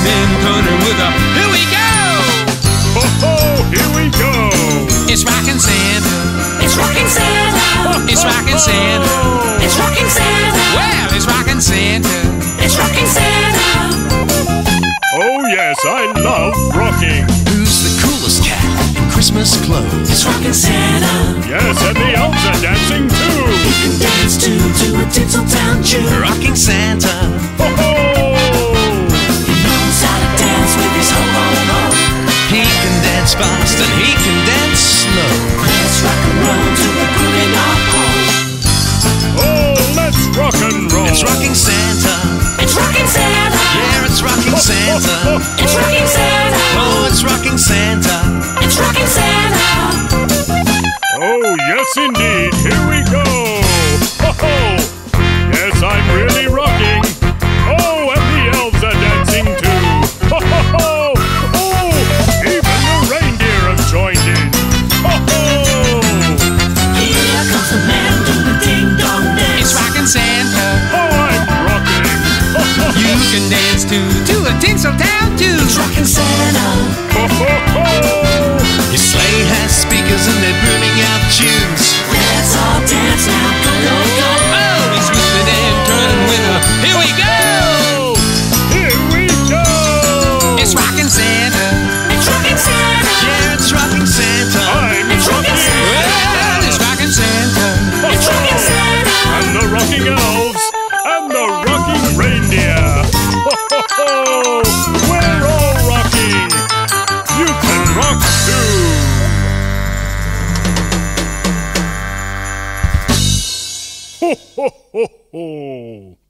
He's a twisting with a here we go. Ho ho, here we go. It's rockin' Santa. It's rockin' Santa. It's rockin' Santa. It's rockin' Santa. Well, it's rockin' Santa. It's rockin' Santa. Oh yes, I love rocking. Who's the coolest cat in Christmas clothes? It's rockin' Santa. It's rockin' Santa. Oh, it's rocking Santa. You can dance to to a Tinseltown Jew. It's rockin' Santa. ho ho ho. His sleigh has speakers and they're booming out tunes. Let's all dance now. Go go go. Oh, he's twisting and turning with a here we go. Here we go. It's rockin' Santa. It's rockin' Santa. Yeah, it's rocking Santa. I'm It's rockin' rocking. Santa. Well, it's rockin' Santa. It's rockin' Santa. And the rocking elves and We're all rocking. You can rock too. Ho ho ho ho!